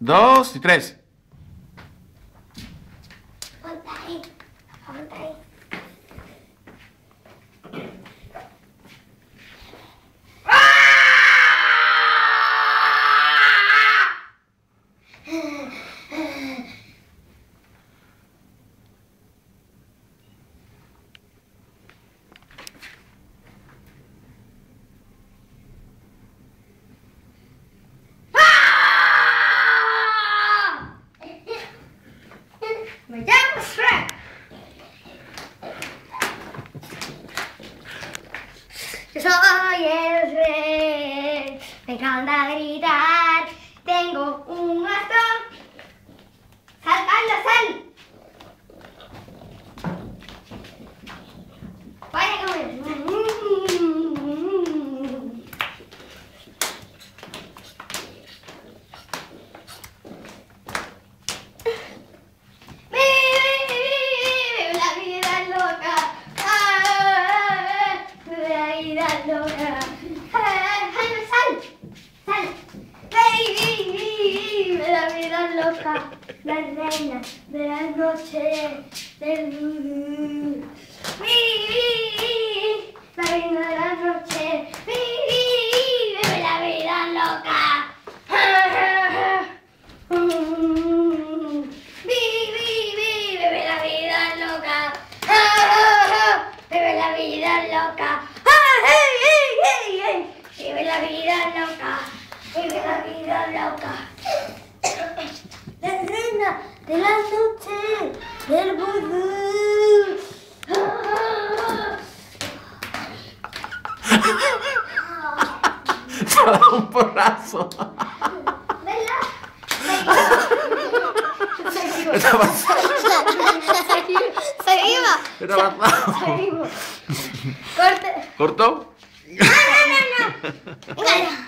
dos y tres. Yo soy el Shrek. Me encanta gritar. Tengo un bastón. ¡Sal, Carlos, sal! Vaya como Vive la vida loca. Ah, Vive la Ah, Jaime, sal. Sal. Vive la vida loca. La reina de la noche del. Vive la reina de la noche. Vive la vida loca. Vive la vida loca. Vive la vida loca. Vive la vida loca. Vive la vida loca. La reina de la noche del vudú. Dado un porrazo. ¿Verdad? ¿Qué te ha pasado? Seguimos. ¿Qué te ha pasado? Seguimos. Corte. ¿Cortó? ら。